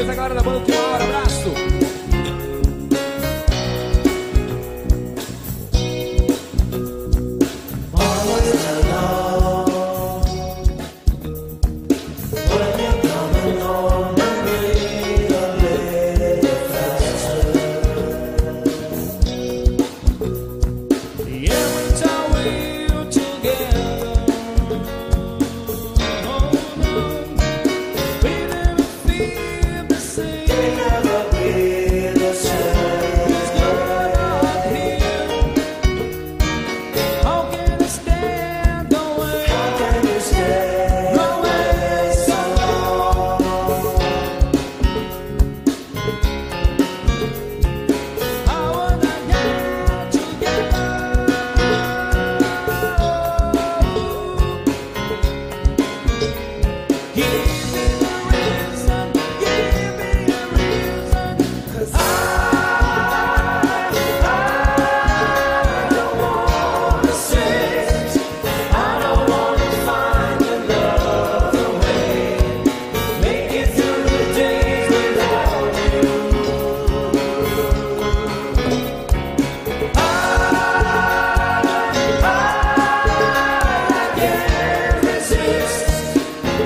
Rodrigues agora na banda hora, abraço.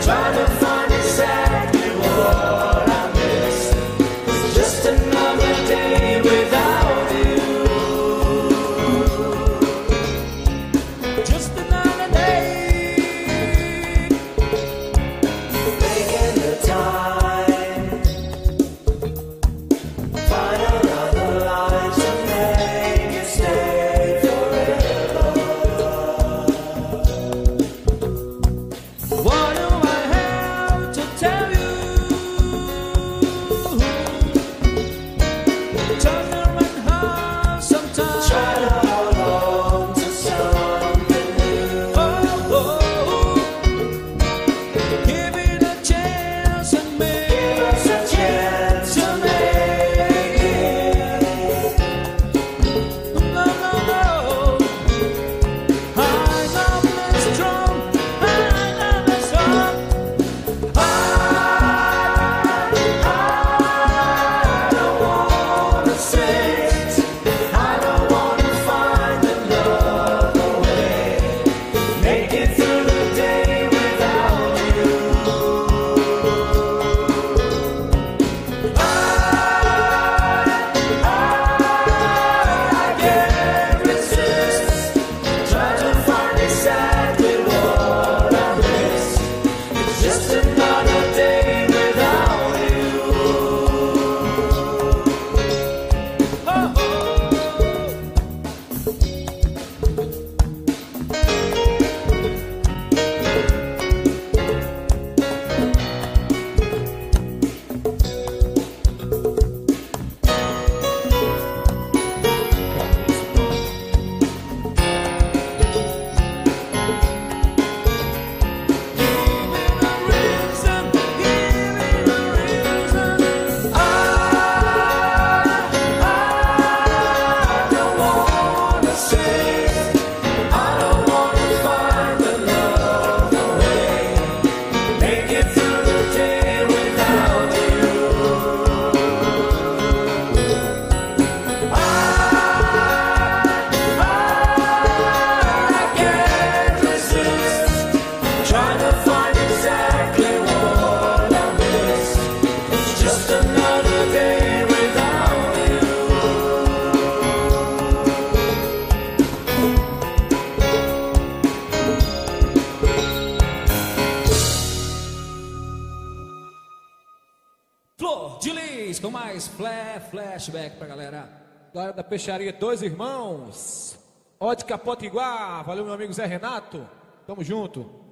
Try to find com mais flashback pra galera. Galera da Peixaria Dois Irmãos. Ótica Potiguar. Valeu, meu amigo Zé Renato. Tamo junto.